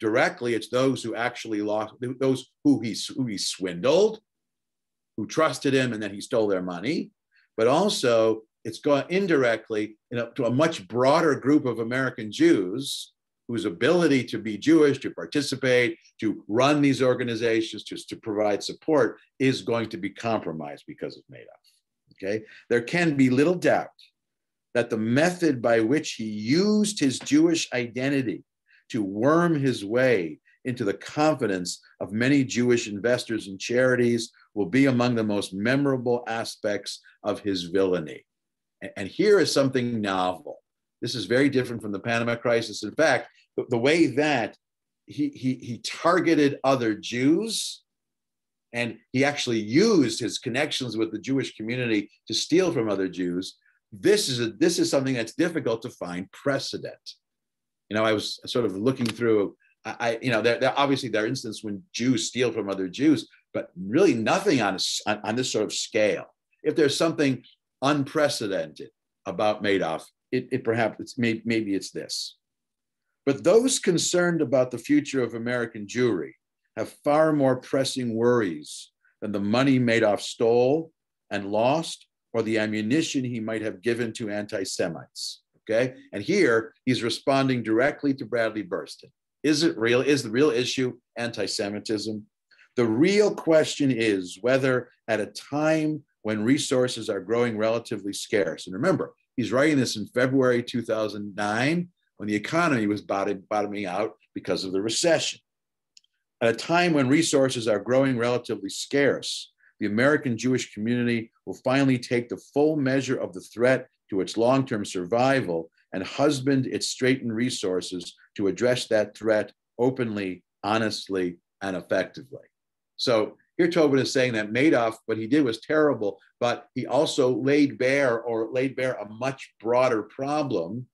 Directly, it's those who actually lost, those who he, who he swindled, who trusted him and then he stole their money. But also, it's going indirectly to a much broader group of American Jews whose ability to be Jewish, to participate, to run these organizations, just to provide support is going to be compromised because of Madoff. Okay, there can be little doubt that the method by which he used his Jewish identity to worm his way into the confidence of many Jewish investors and charities will be among the most memorable aspects of his villainy. And here is something novel. This is very different from the Panama crisis. In fact, the, way that he, he, he targeted other Jews and he actually used his connections with the Jewish community to steal from other Jews. This is a, this is something that's difficult to find precedent. You know, I was sort of looking through. I, I you know, there, there obviously there are instances when Jews steal from other Jews, but really nothing on, a, on, on this sort of scale. If there's something unprecedented about Madoff, it, it perhaps it's maybe, maybe it's this. But those concerned about the future of American Jewry have far more pressing worries than the money Madoff stole and lost or the ammunition he might have given to anti Semites. Okay. And here he's responding directly to Bradley Burston. Is it real? Is the real issue anti Semitism? The real question is whether at a time when resources are growing relatively scarce, and remember, he's writing this in February 2009 when the economy was bottoming out because of the recession. At a time when resources are growing relatively scarce, the American Jewish community will finally take the full measure of the threat to its long term survival and husband its straitened resources to address that threat openly, honestly, and effectively. So here Tobin is saying that Madoff, what he did was terrible, but he also laid bare or laid bare a much broader problem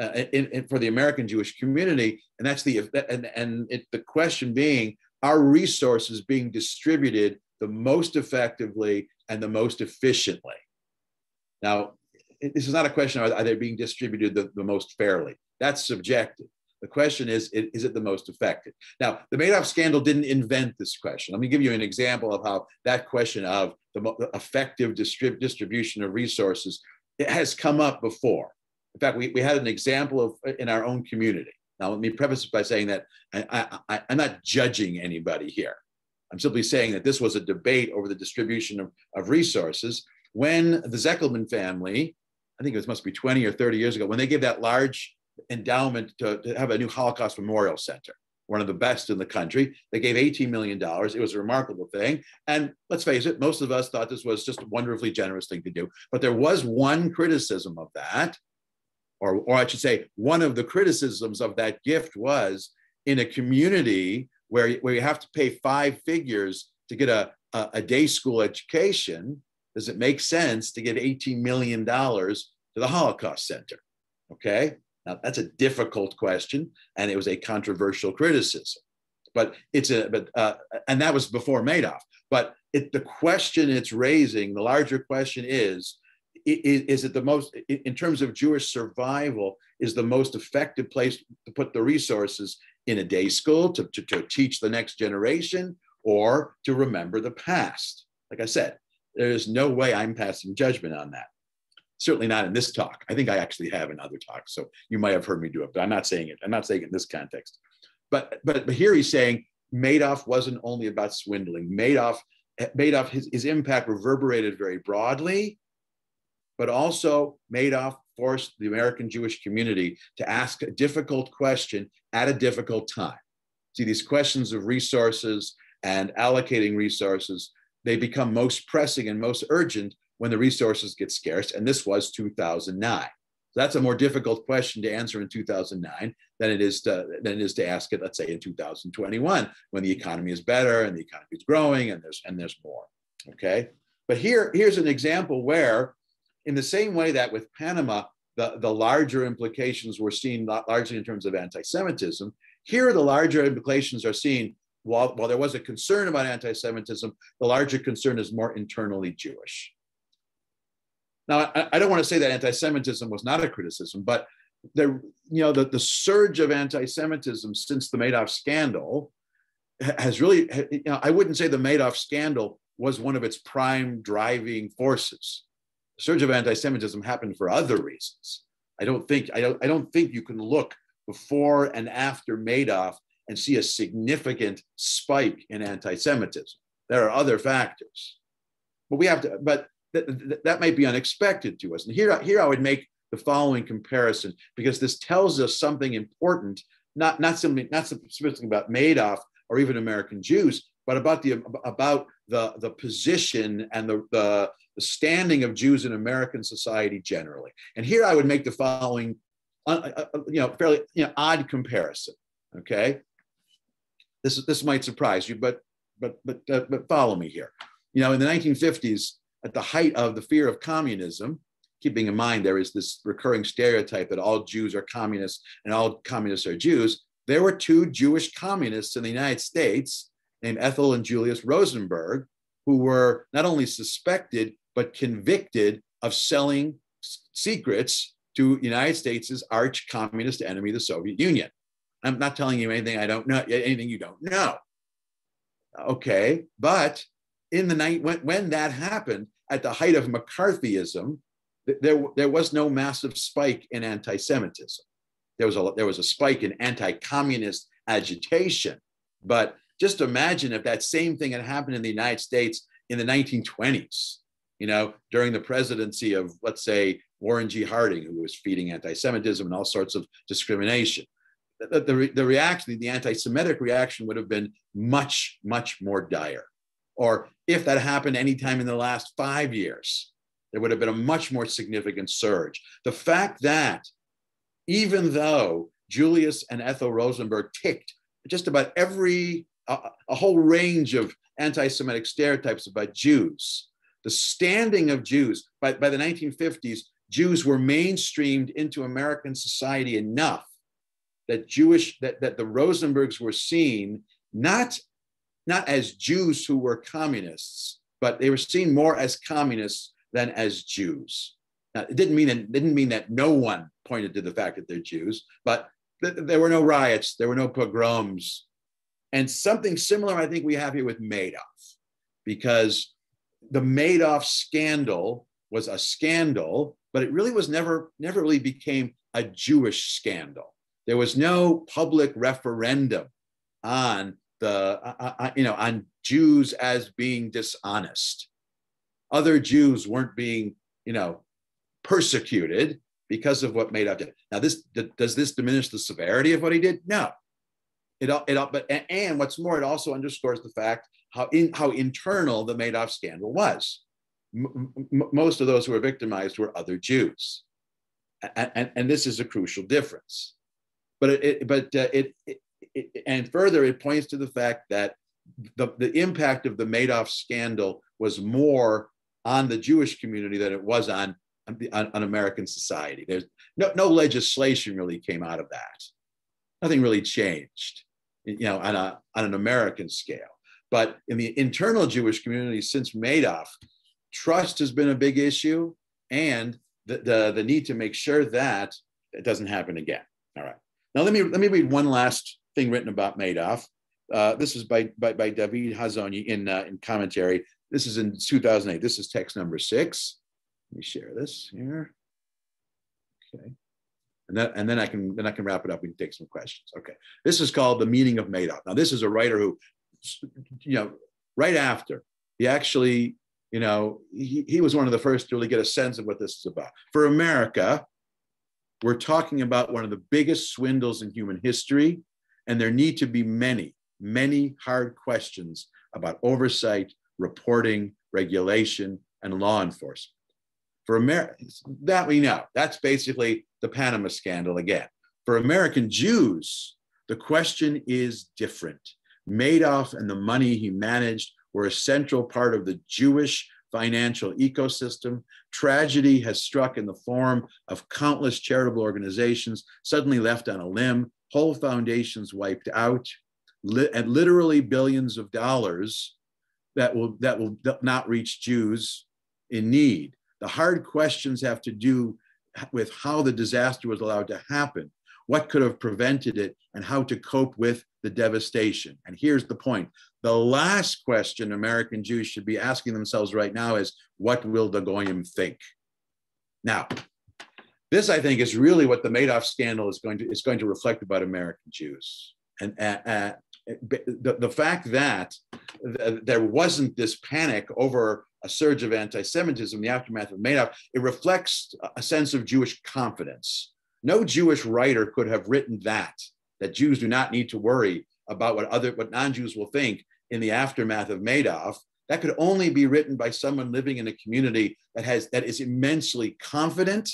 uh, in, in, for the American Jewish community, and that's the and and it, the question being: Are resources being distributed the most effectively and the most efficiently? Now, this is not a question: Are, they being distributed the, the most fairly? That's subjective. The question is, is it the most effective? Now, the Madoff scandal didn't invent this question. Let me give you an example of how that question of the effective distrib- distribution of resources it has come up before. In fact, we, we had an example of in our own community. Now, let me preface by saying that I, I, I'm not judging anybody here. I'm simply saying that this was a debate over the distribution of, of resources when the Zekelman family, I think it was, must be 20 or 30 years ago, when they gave that large endowment to, to have a new Holocaust Memorial Center, one of the best in the country. They gave $18 million. It was a remarkable thing. And let's face it, most of us thought this was just a wonderfully generous thing to do. But there was one criticism of that, or, or I should say, one of the criticisms of that gift was in a community where, where you have to pay five figures to get a, a, a day school education, does it make sense to give $18 million to the Holocaust Center? Okay, now that's a difficult question, and it was a controversial criticism. But it's a but uh, and that was before Madoff. But it, the question it's raising, the larger question is, is, is it the most in terms of Jewish survival? Is the most effective place to put the resources in a day school to, to, to teach the next generation or to remember the past? Like I said, there is no way I'm passing judgment on that certainly not in this talk. I think I actually have in other talks, so you might have heard me do it, but I'm not saying it. I'm not saying it in this context. But but but here he's saying Madoff wasn't only about swindling. Madoff Madoff his, his impact reverberated very broadly, but also Madoff forced the American Jewish community to ask a difficult question at a difficult time. See, these questions of resources and allocating resources, they become most pressing and most urgent when the resources get scarce, and this was 2009. So that's a more difficult question to answer in 2009 than it is to than it is to ask it, let's say, in 2021 when the economy is better and the economy is growing and there's and there's more. Okay, but here here's an example where, in the same way that with Panama, the, the larger implications were seen largely in terms of anti-Semitism. Here, the larger implications are seen while, while there was a concern about anti-Semitism, the larger concern is more internally Jewish. Now, I, I don't want to say that anti-Semitism was not a criticism, but the you know the, the surge of anti-Semitism since the Madoff scandal has really you know I wouldn't say the Madoff scandal was one of its prime driving forces. The surge of anti-Semitism happened for other reasons. I don't think I don't I don't think you can look before and after Madoff and see a significant spike in anti-Semitism. There are other factors, but we have to. But that, that might be unexpected to us. And here, here I would make the following comparison because this tells us something important, not, not simply not specifically about Madoff or even American Jews, but about the about the, the position and the, the, the standing of Jews in American society generally. And here I would make the following, uh, uh, uh you know, fairly you know, odd comparison. Okay, this this might surprise you, but but but uh, but follow me here. You know, in the 1950s, at the height of the fear of communism, keeping in mind there is this recurring stereotype that all Jews are communists and all communists are Jews, there were two Jewish communists in the United States named Ethel and Julius Rosenberg, who were not only suspected, but convicted of selling secrets to United States' arch communist enemy, the Soviet Union. I'm not telling you anything I don't know, anything you don't know. Okay, but in the night when, when that happened at the height of McCarthyism, there, there was no massive spike in anti-Semitism. There was a there was a spike in anti-communist agitation. But just imagine if that same thing had happened in the United States in the 1920s, you know, during the presidency of, let's say, Warren G. Harding, who was feeding anti-Semitism and all sorts of discrimination. The, the, the reaction, the anti-Semitic reaction would have been much, much more dire or if that happened anytime in the last five years, there would have been a much more significant surge. The fact that even though Julius and Ethel Rosenberg ticked just about every, a, a whole range of anti Semitic stereotypes about Jews, the standing of Jews by, by the 1950s, Jews were mainstreamed into American society enough that Jewish, that, that the Rosenbergs were seen not not as Jews who were communists, but they were seen more as communists than as Jews. Now, it didn't mean it didn't mean that no one pointed to the fact that they're Jews, but th- there were no riots, there were no pogroms, and something similar I think we have here with Madoff, because the Madoff scandal was a scandal, but it really was never never really became a Jewish scandal. There was no public referendum on the uh, uh, you know on Jews as being dishonest. Other Jews weren't being you know persecuted because of what Madoff did. Now, this does this diminish the severity of what he did? No. It, all, it all, but and what's more, it also underscores the fact how in how internal the Madoff scandal was. M- most of those who were victimized were other Jews, and, and, and this is a crucial difference. But it, it but uh, it, it and further, it points to the fact that the, the impact of the Madoff scandal was more on the Jewish community than it was on on, on American society. There's no, no legislation really came out of that. Nothing really changed, you know, on, a, on an American scale. But in the internal Jewish community since Madoff, trust has been a big issue and the, the, the need to make sure that it doesn't happen again. All right. Now let me let me read one last thing written about Madoff. Uh, this is by, by, by David Hazony in, uh, in commentary. This is in 2008. This is text number six. Let me share this here. Okay. And then, and then I can then I can wrap it up. Can take some questions. Okay. This is called the meaning of Madoff. Now, this is a writer who, you know, right after he actually, you know, he, he was one of the first to really get a sense of what this is about. For America, we're talking about one of the biggest swindles in human history, and there need to be many, many hard questions about oversight, reporting, regulation, and law enforcement. For America, that we know, that's basically the Panama scandal again. For American Jews, the question is different. Madoff and the money he managed were a central part of the Jewish financial ecosystem. Tragedy has struck in the form of countless charitable organizations suddenly left on a limb, whole foundations wiped out, li- and literally billions of dollars that will, that will not reach Jews in need. The hard questions have to do with how the disaster was allowed to happen, what could have prevented it, and how to cope with the devastation. And here's the point the last question American Jews should be asking themselves right now is what will the Goyim think? Now, this I think is really what the Madoff scandal is going to is going to reflect about American Jews. And uh, uh, the, the fact that th- there wasn't this panic over a surge of anti-Semitism in the aftermath of Madoff, it reflects a sense of Jewish confidence. No Jewish writer could have written that, that Jews do not need to worry about what other what non-Jews will think in the aftermath of Madoff. That could only be written by someone living in a community that has that is immensely confident,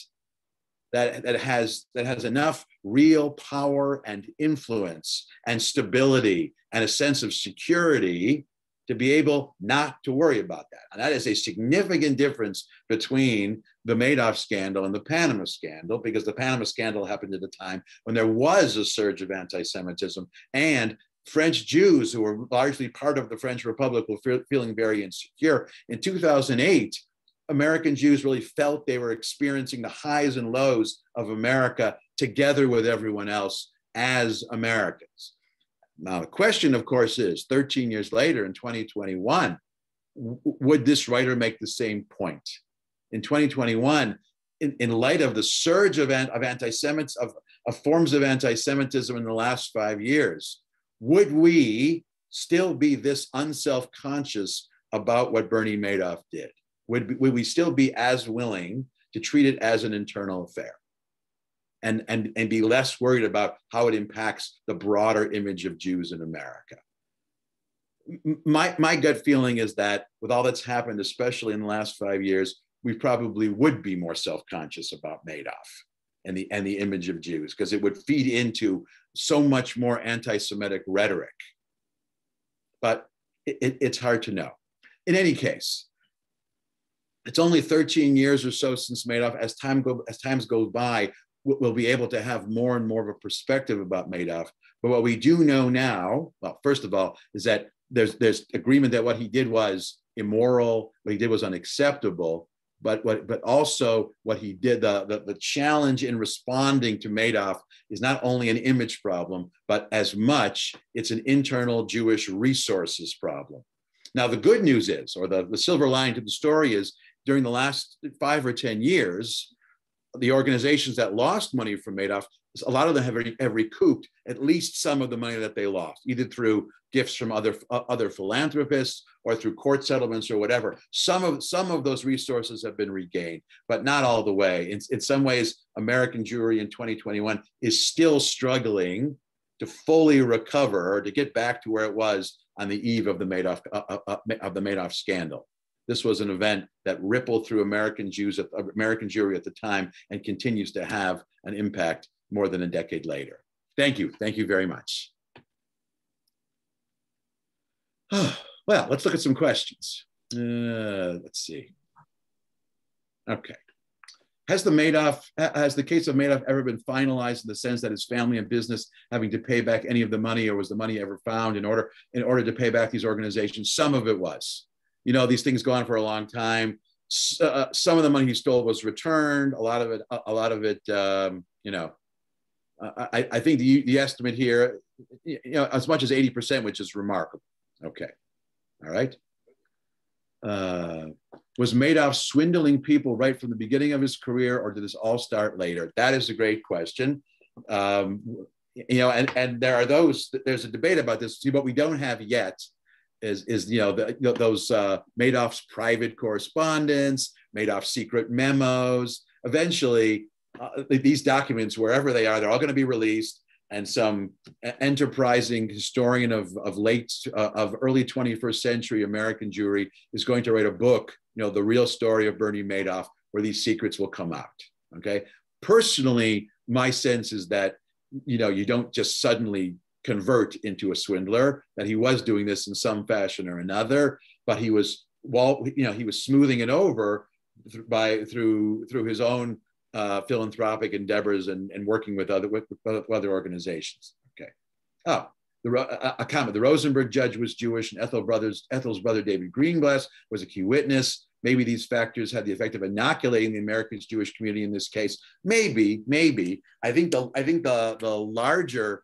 that, that has that has enough real power and influence and stability and a sense of security to be able not to worry about that. And that is a significant difference between the Madoff scandal and the Panama scandal, because the Panama scandal happened at a time when there was a surge of anti Semitism and French Jews, who were largely part of the French Republic, were feeling very insecure. In 2008, American Jews really felt they were experiencing the highs and lows of America together with everyone else as Americans. Now, the question, of course, is 13 years later in 2021, would this writer make the same point? In 2021, in, in light of the surge of, of anti-Semites, of, of forms of anti-Semitism in the last five years, would we still be this unself-conscious about what Bernie Madoff did? Would, would we still be as willing to treat it as an internal affair? And, and, and be less worried about how it impacts the broader image of Jews in America. My, my gut feeling is that with all that's happened, especially in the last five years, we probably would be more self-conscious about Madoff and the, and the image of Jews, because it would feed into so much more anti-Semitic rhetoric. But it, it, it's hard to know. In any case, it's only 13 years or so since Madoff. As time go as times goes by, we'll be able to have more and more of a perspective about Madoff. But what we do know now, well, first of all, is that there's there's agreement that what he did was immoral, what he did was unacceptable. But what, but also what he did, the, the, the challenge in responding to Madoff is not only an image problem, but as much it's an internal Jewish resources problem. Now, the good news is, or the, the silver line to the story is, during the last five or 10 years, the organizations that lost money from Madoff, a lot of them have, have recouped at least some of the money that they lost, either through gifts from other uh, other philanthropists or through court settlements or whatever. Some of some of those resources have been regained, but not all the way. In, in some ways, American Jewry in 2021 is still struggling to fully recover or to get back to where it was on the eve of the Madoff uh, uh, uh of the Madoff scandal. This was an event that rippled through American Jews, American Jewry at the time, and continues to have an impact more than a decade later. Thank you. Thank you very much. well, let's look at some questions. Uh, let's see. Okay. has the Madoff has the case of Madoff ever been finalized in the sense that his family and business having to pay back any of the money, or was the money ever found in order in order to pay back these organizations? Some of it was. You know, these things go on for a long time. Uh, some of the money he stole was returned. A lot of it, a lot of it, um, you know, I, I think the, the estimate here, you know, as much as 80%, which is remarkable. Okay. All right. Uh, was Madoff swindling people right from the beginning of his career, or did this all start later? That is a great question. Um, you know, and, and there are those, there's a debate about this. See, what we don't have yet is, is you know, the, those uh, Madoff's private correspondence, Madoff's secret memos. Eventually, uh, these documents, wherever they are, they're all going to be released and some enterprising historian of, of late uh, of early 21st century American Jewry is going to write a book, you know, the real story of Bernie Madoff, where these secrets will come out. Okay. Personally, my sense is that you know you don't just suddenly convert into a swindler. That he was doing this in some fashion or another, but he was well, you know, he was smoothing it over by through through his own uh, philanthropic endeavors and, and working with other with, with other organizations. Okay. Oh, the, a, a comment. The Rosenberg judge was Jewish, and Ethel brothers Ethel's brother David Greenglass was a key witness. Maybe these factors had the effect of inoculating the American Jewish community in this case. Maybe, maybe. I think the I think the the larger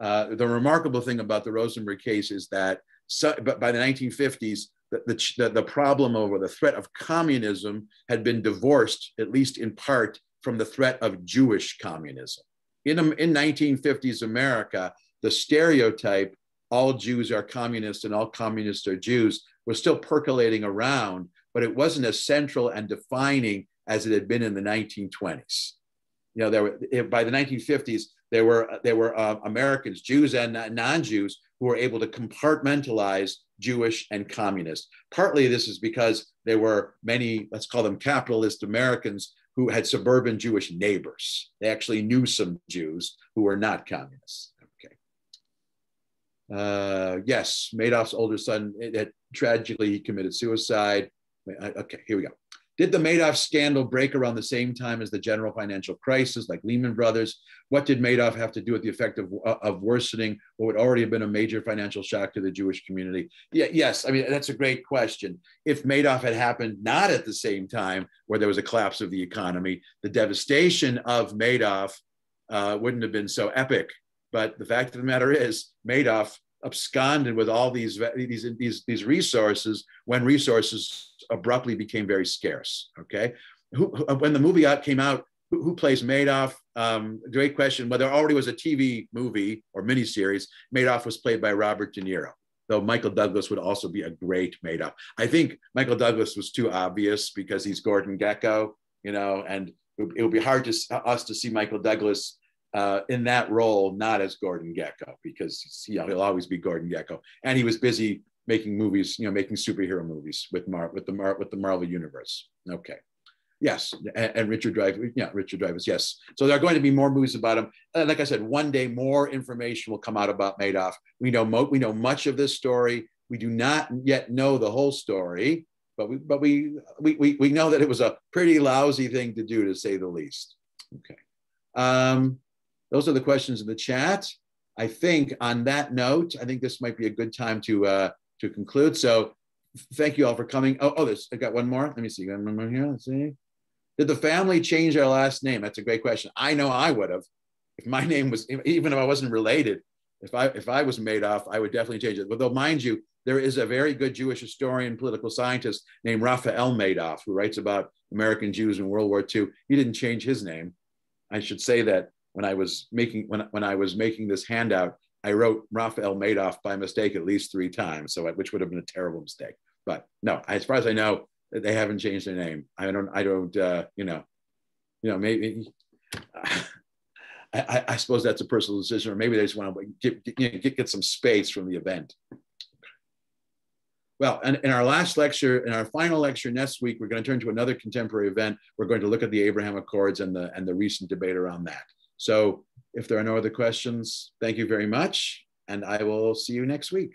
uh, the remarkable thing about the Rosenberg case is that so, but by the 1950s, the, the, the problem over the threat of communism had been divorced, at least in part, from the threat of Jewish communism. In, in 1950s America, the stereotype, all Jews are communists and all communists are Jews, was still percolating around, but it wasn't as central and defining as it had been in the 1920s. You know, there were, by the 1950s, there were, there were uh, Americans, Jews and non-Jews, who were able to compartmentalize Jewish and communist. Partly this is because there were many, let's call them capitalist Americans who had suburban Jewish neighbors. They actually knew some Jews who were not communists. Okay. Uh, yes, Madoff's older son, it, it, tragically, he committed suicide. Okay, here we go. Did the Madoff scandal break around the same time as the general financial crisis, like Lehman Brothers? What did Madoff have to do with the effect of, of worsening what would already have been a major financial shock to the Jewish community? Yeah, yes, I mean, that's a great question. If Madoff had happened not at the same time where there was a collapse of the economy, the devastation of Madoff uh, wouldn't have been so epic. But the fact of the matter is, Madoff absconded with all these, these, these, these resources when resources abruptly became very scarce. Okay. Who, when the movie out came out, who, who plays Madoff? Um, great question. Whether already was a TV movie or miniseries, Madoff was played by Robert De Niro. Though Michael Douglas would also be a great Madoff. I think Michael Douglas was too obvious because he's Gordon Gekko, you know, and it would be hard to us to see Michael Douglas uh, in that role, not as Gordon Gekko, because you know he'll always be Gordon Gekko, and he was busy making movies, you know, making superhero movies with Mar with the Mar with the Marvel universe. Okay, yes, and, and Richard Dreyfuss, yeah, Richard Dreyfuss, yes. So there are going to be more movies about him. And like I said, one day more information will come out about Madoff. We know we know much of this story. We do not yet know the whole story, but we but we we we, we know that it was a pretty lousy thing to do, to say the least. Okay. Um, those are the questions in the chat. I think on that note, I think this might be a good time to uh, to conclude. So thank you all for coming. Oh, oh, there's I got one more. Let me see. One more here. Let's see. Did the family change their last name? That's a great question. I know I would have. If my name was even if I wasn't related, if I if I was Madoff, I would definitely change it. But though, mind you, there is a very good Jewish historian, political scientist named Rafael Medoff who writes about American Jews in World War II. He didn't change his name. I should say that when I was making when, when I was making this handout, I wrote Raphael Madoff by mistake at least three times, so which would have been a terrible mistake. But no, as far as I know, they haven't changed their name. I don't. I don't. Uh, you know. You know. Maybe. I, I, suppose that's a personal decision, or maybe they just want to get, get, you know, get, get some space from the event. Well, and in our last lecture, in our final lecture next week, we're going to turn to another contemporary event. We're going to look at the Abraham Accords and the and the recent debate around that. So if there are no other questions, thank you very much. And I will see you next week.